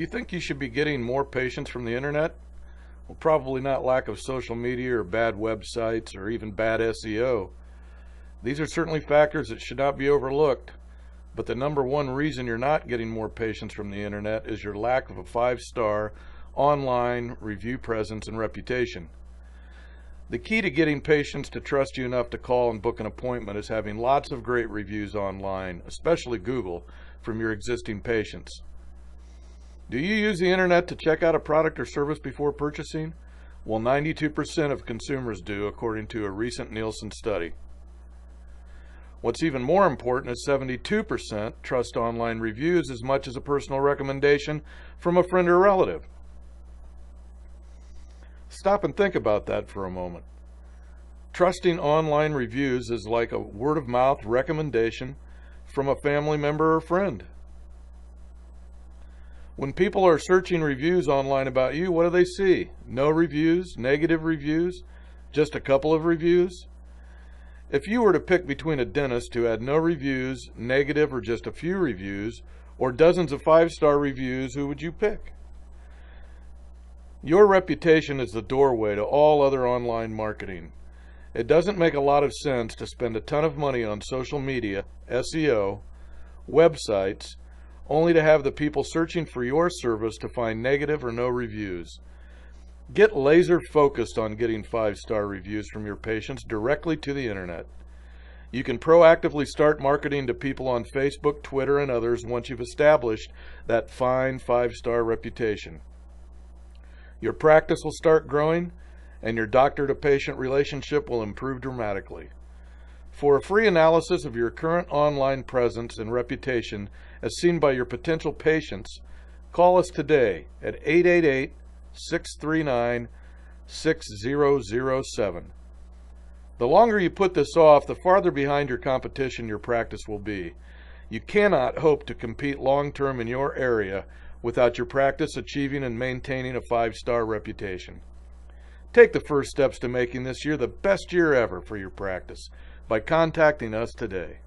Do you think you should be getting more patients from the internet? Well, probably not lack of social media or bad websites or even bad SEO. These are certainly factors that should not be overlooked, but the number one reason you're not getting more patients from the internet is your lack of a five star online review presence and reputation. The key to getting patients to trust you enough to call and book an appointment is having lots of great reviews online, especially Google, from your existing patients. Do you use the internet to check out a product or service before purchasing? Well, 92% of consumers do, according to a recent Nielsen study. What's even more important is 72% trust online reviews as much as a personal recommendation from a friend or relative. Stop and think about that for a moment. Trusting online reviews is like a word of mouth recommendation from a family member or friend. When people are searching reviews online about you, what do they see? No reviews, negative reviews, just a couple of reviews? If you were to pick between a dentist who had no reviews, negative, or just a few reviews, or dozens of five star reviews, who would you pick? Your reputation is the doorway to all other online marketing. It doesn't make a lot of sense to spend a ton of money on social media, SEO, websites, only to have the people searching for your service to find negative or no reviews. Get laser focused on getting five star reviews from your patients directly to the internet. You can proactively start marketing to people on Facebook, Twitter, and others once you've established that fine five star reputation. Your practice will start growing, and your doctor to patient relationship will improve dramatically. For a free analysis of your current online presence and reputation as seen by your potential patients, call us today at 888 639 6007. The longer you put this off, the farther behind your competition your practice will be. You cannot hope to compete long term in your area without your practice achieving and maintaining a five star reputation. Take the first steps to making this year the best year ever for your practice by contacting us today.